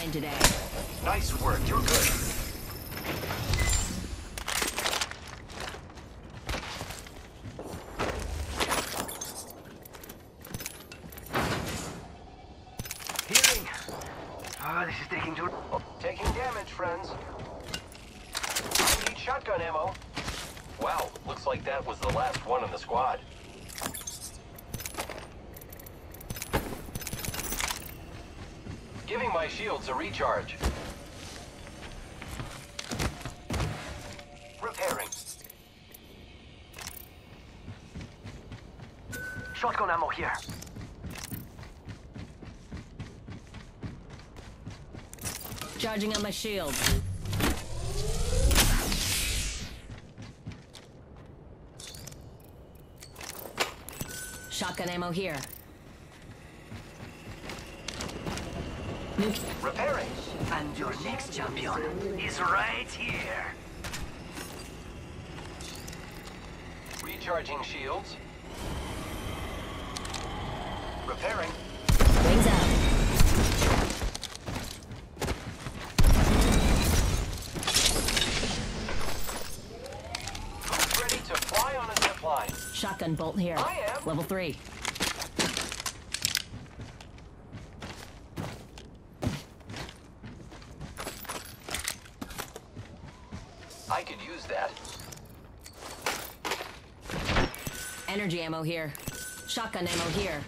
dying today? Nice work. You're good. Healing. Ah, this is taking too. Taking damage, friends. I need shotgun ammo. Wow, looks like that was the last one in the squad. Giving my shields a recharge. Repairing. Shotgun ammo here. Charging on my shield. Shotgun ammo here. Repairing. And your next champion is right here. Recharging shields. Repairing. Wings out. Shotgun bolt here. Level 3. Energy ammo here. Shotgun ammo here.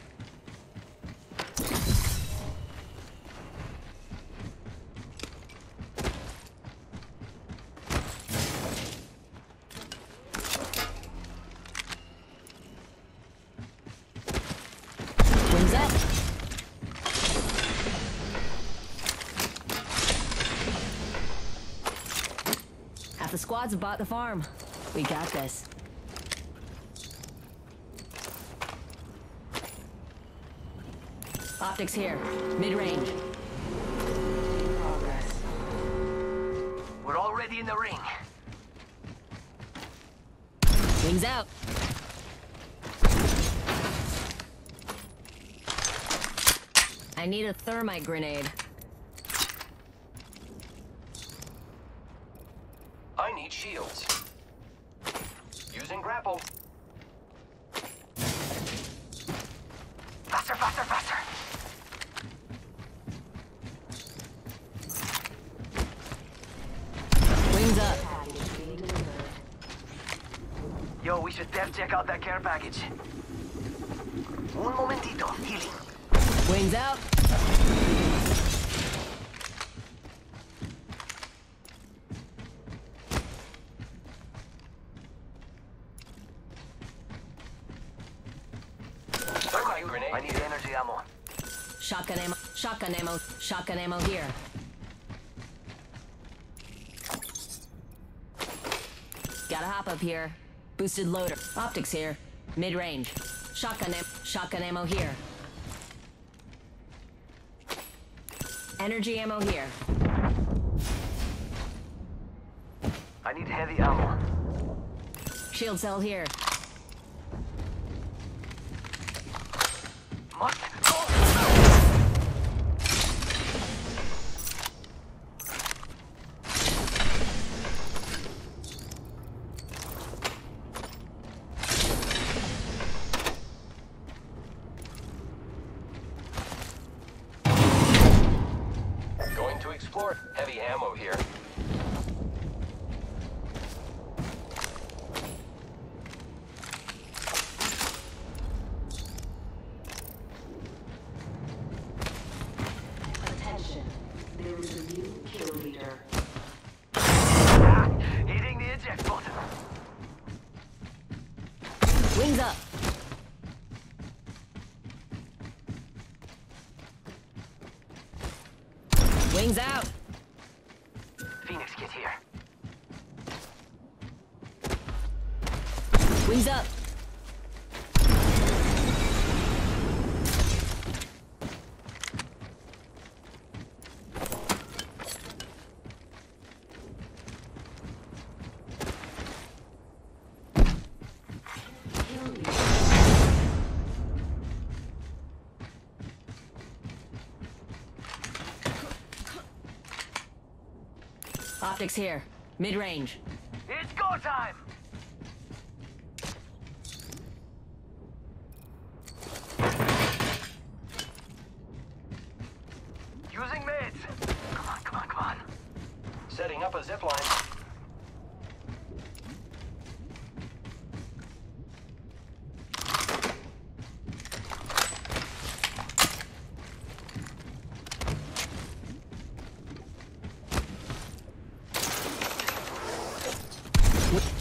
Half the squads bought the farm. We got this. Optics here. Mid-range. We're already in the ring. Wings out. I need a thermite grenade. I need shields. Using grapple. Faster, faster, faster. Wings up. Yo, we should def check out that care package. Un momentito, healing. Wings out. I need energy ammo. Shotgun ammo. Shotgun ammo. Shotgun ammo here. Gotta hop up here. Boosted loader. Optics here. Mid-range. Shotgun ammo. Shotgun ammo here. Energy ammo here. I need heavy ammo. Shield cell here. Optics here. Mid range. It's go time! Using mids! Come on, come on, come on. Setting up a zip line.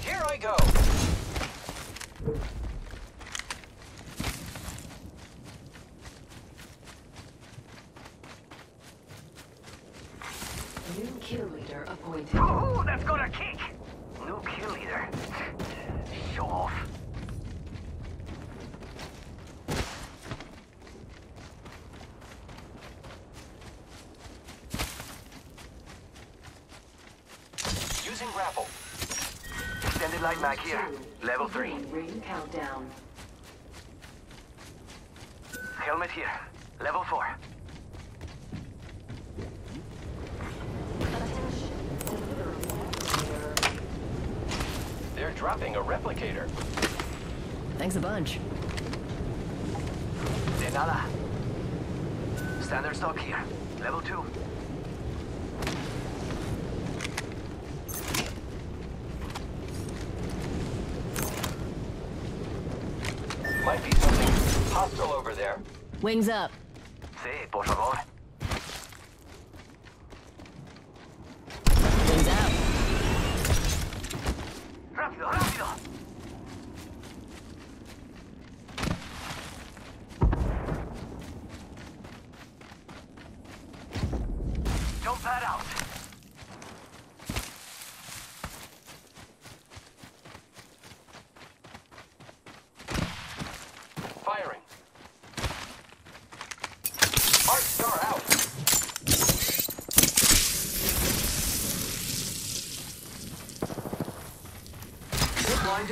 Here I go! New kill leader appointed. Ooh, that's got a kick! New kill leader. Show off. Using grapple. Extended light mag here. Level 3. Beginning Ring countdown. Helmet here. Level 4. Dropping a replicator. Thanks a bunch. De nada. Standard stock here. Level 2. Might be something hostile over there. Wings up. Sí, por favor. だ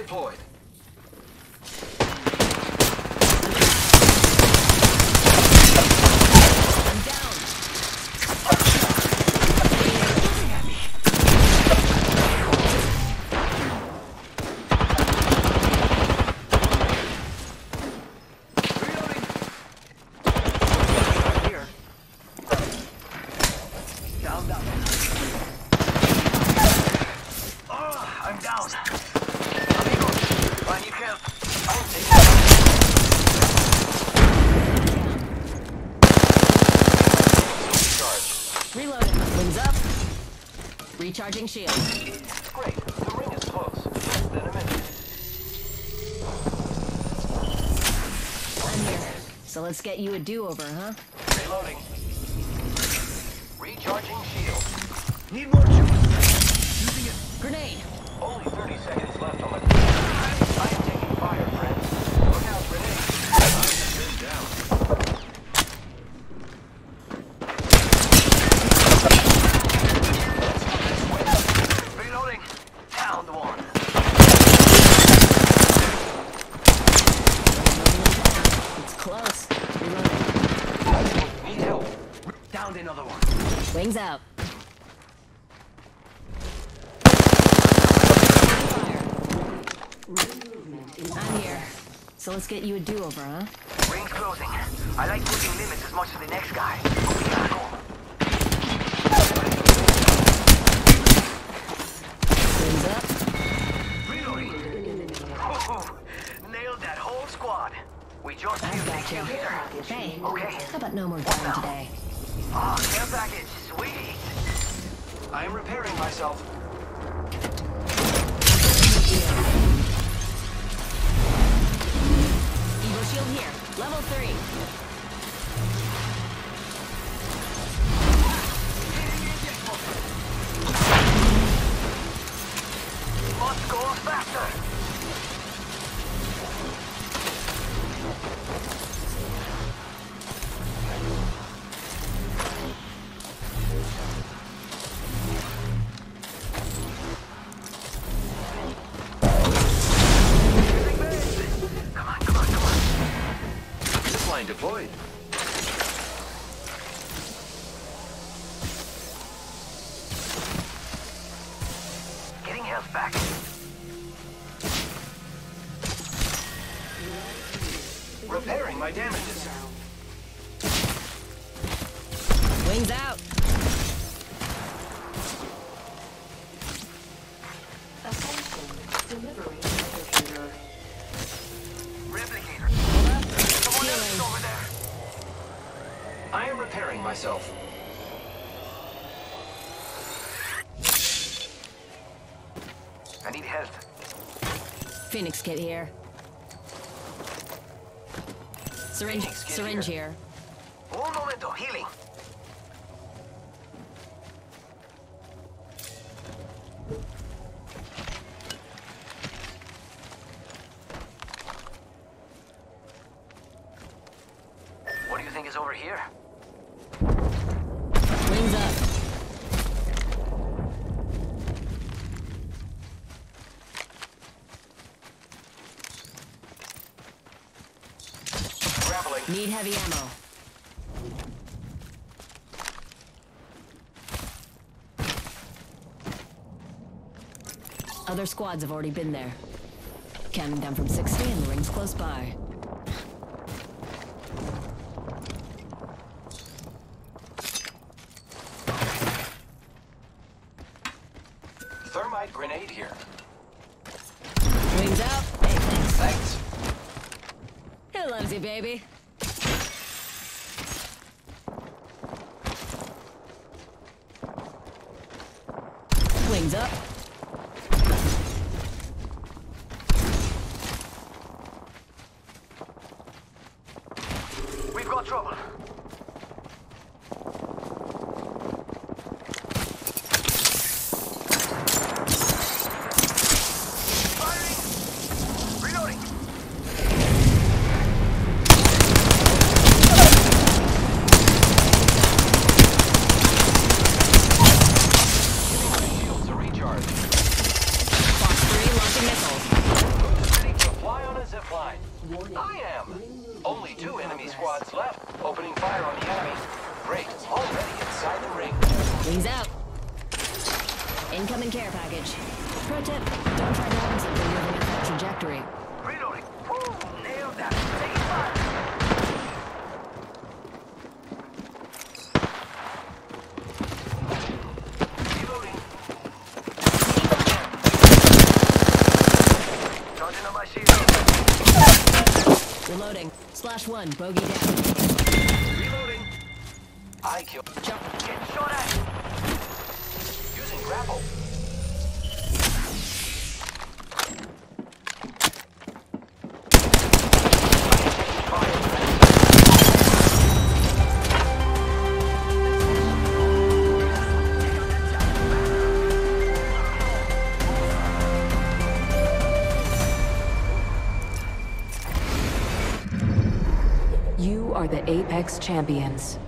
deployed. I'm down. Reloading. Here. Down, down. Oh, I'm down. Amigos, I need help. I'm taking Charge. Reloading. Wings up. Recharging shield. Great. The ring is close. Less than a minute. I'm here. So let's get you a do-over, huh? Reloading. Recharging shield. Need more juice. Using it. Grenade. Only 30 seconds left on the clock. I am taking fire, friends. Look out, grenade. I've been down. Reloading. Down one. It's close. Reloading. Need help. Downed another one. Wings out. Ring movement in I'm here. So let's get you a do-over, huh? Ring's closing. I like pushing limits as much as the next guy. We gotta go. Wings up. Reloading. Ooh, nailed that whole squad. We just I've got you. leader. Hey, Okay. how about no more dying today? Ah, care package. I am repairing myself. Evo shield here. Level 3. miles back. Repairing my damages. Wings out. I need help. Phoenix kit here. Syringe, Phoenix kit syringe here. here. Un momento, healing. Need heavy ammo. Other squads have already been there. Counting down from 60 and the ring's close by. Thermite grenade here. Wings out. Hey, thanks. Thanks. Who loves you, baby? Wings up. We've got trouble. Firing! Reloading! Giving my shields a recharge. Fox 3 launching missiles. Who's ready to fly on a zip line? Warning. I am. Only two enemy squads left. Opening fire on the enemy. Great. Already inside the ring. Wings out. Incoming care package. Pro tip, don't try grabbing something moving at that trajectory. Reloading. Woo! Nailed that. Taking fire. Reloading. Charging on my shield. Reloading. Splash 1, bogey down. Reloading. I killed. Jump. Getting shot at. Grapple. You are the Apex Champions.